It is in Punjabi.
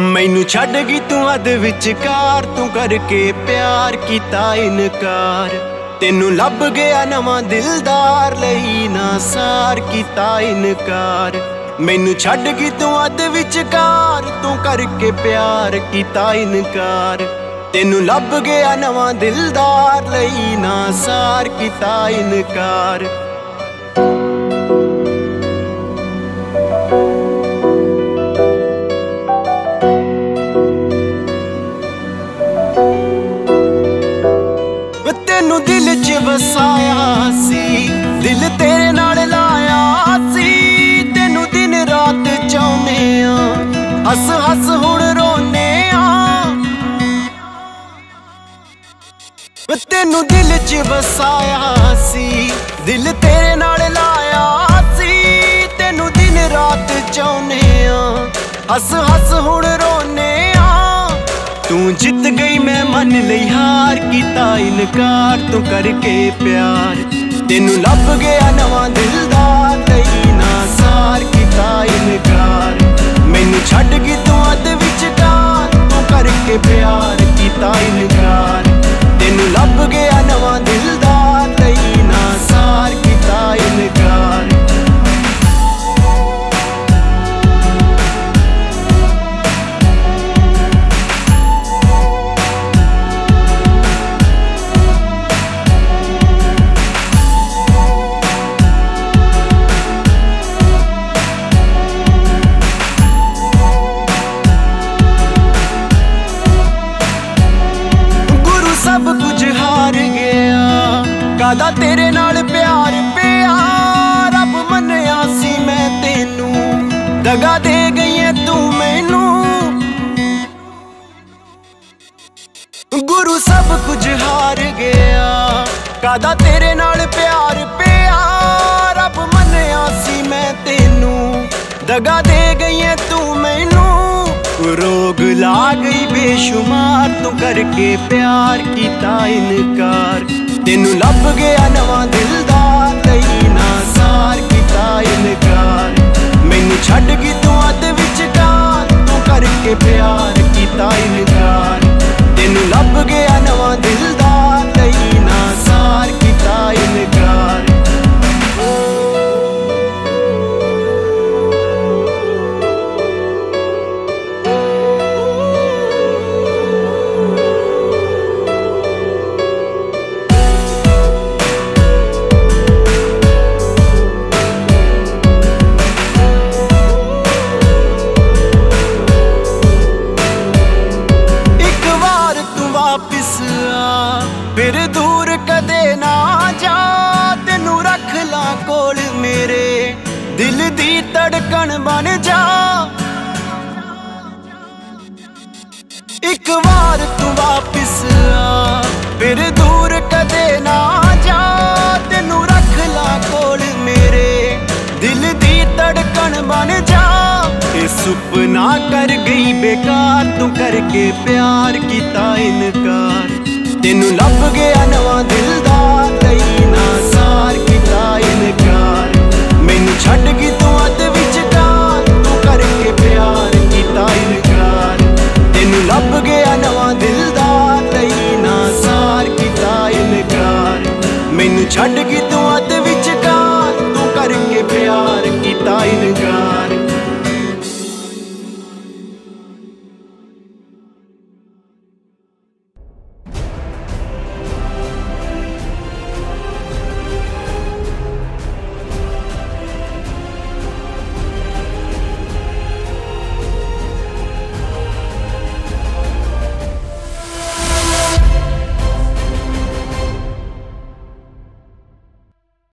ਮੈਨੂੰ ਛੱਡ ਗਈ ਤੂੰ ਅਧ ਵਿਚਕਾਰ, ਤੂੰ ਕਰਕੇ ਪਿਆਰ ਕੀਤਾ ਇਨਕਾਰ। ਤੈਨੂੰ ਲੱਭ ਗਿਆ ਨਵਾਂ ਦਿਲਦਾਰ, ਲਈ ਨਾ ਸਾਰ ਕੀਤਾ ਇਨਕਾਰ। ਮੈਨੂੰ ਛੱਡ ਗਈ ਤੂੰ ਅਧ ਵਿਚਕਾਰ, ਤੂੰ ਕਰਕੇ ਪਿਆਰ ਕੀਤਾ ਇਨਕਾਰ। ਤੈਨੂੰ ਲੱਭ ਗਿਆ ਨਵਾਂ ਦਿਲਦਾਰ, ਲਈ ਨਾ ਸਾਰ ਕੀਤਾ ਇਨਕਾਰ। ਵਸਾਇਆ ਸੀ। ਦਿਲ ਤੇਰੇ ਨਾਲ ਲਾਇਆ ਸੀ। ਤੈਨੂੰ ਦਿਨ ਰਾਤ ਚਾਹੁੰਨੇ ਆ। ਹੱਸ ਹੱਸ ਹੁਣ ਰੋਨੇ ਆ। ਤੈਨੂੰ ਦਿਲ 'ਚ ਵਸਾਇਆ ਸੀ। ਦਿਲ ਤੇਰੇ ਨਾਲ ਲਾਇਆ ਸੀ। ਤੈਨੂੰ ਦਿਨ ਰਾਤ ਚਾਹੁੰਨੇ ਆ। ਹੱਸ ਹੱਸ ਹੁਣ ਰੋਨੇ ਆ। ਤੂੰ ਜਿੱਤ ਗਈ ਮੈਂ ਮੰਨ ਲਈ ਕੀਤਾ ਇਨਕਾਰ ਤੂੰ ਕਰਕੇ ਪਿਆਰ। ਤੈਨੂੰ ਲੱਭ ਗਿਆ ਨਵਾਂ ਦਿਲਦਾਰ ਲਈ ਨਾ ਸਾਰ ਕੀਤਾ ਇਨਕਾਰ। ਮੈਨੂੰ ਛੱਡ ਕੇ ਸਭ ਕੁਝ ਹਾਰ ਗਿਆ। ਕਾਦਾ ਤੇਰੇ ਨਾਲ ਪਿਆਰ ਪਿਆ? ਰੱਬ ਮੰਨਿਆ ਸੀ ਮੈਂ ਤੈਨੂੰ। ਦਗਾ ਦੇ ਗਈ ਏ ਤੂੰ ਮੈਨੂੰ। ਗੁਰੂ ਸਭ ਕੁਝ ਹਾਰ ਗਿਆ। ਕਾਦਾ ਤੇਰੇ ਨਾਲ ਪਿਆਰ ਪਿਆ? ਰੱਬ ਮੰਨਿਆ ਸੀ ਮੈਂ ਤੈਨੂੰ। ਦਗਾ ਦੇ ਗਈ ਏ ਤੂੰ ਮੈਨੂੰ। ਰੋਗ ਲਾ ਗਈ ਬੇਸ਼ੁਮਾਰ, ਤੂੰ ਕਰਕੇ ਪਿਆਰ ਕੀਤਾ ਇਨਕਾਰ। ਤੈਨੂੰ ਲੱਭ ਗਿਆ ਨਵਾਂ ਦਿਲ ਦਾ ਧੜਕਣ ਬਣ ਜਾ। ਇੱਕ ਵਾਰ ਤੂੰ ਵਾਪਿਸ ਆ, ਫਿਰ ਦੂਰ ਕਦੇ ਨਾ ਜਾ। ਤੈਨੂੰ ਰੱਖ ਲਾ ਕੋਲ ਮੇਰੇ, ਦਿਲ ਦੀ ਧੜਕਣ ਬਣ ਜਾ। ਇਹ ਸੁਪਨਾ ਕਰ ਗਈ ਬੇਕਾਰ, ਤੂੰ ਕਰਕੇ ਪਿਆਰ ਕੀਤਾ ਇਨਕਾਰ। ਤੈਨੂੰ ਲੱਭ ਗਿਆ ਨਵਾਂ ਦਿਲ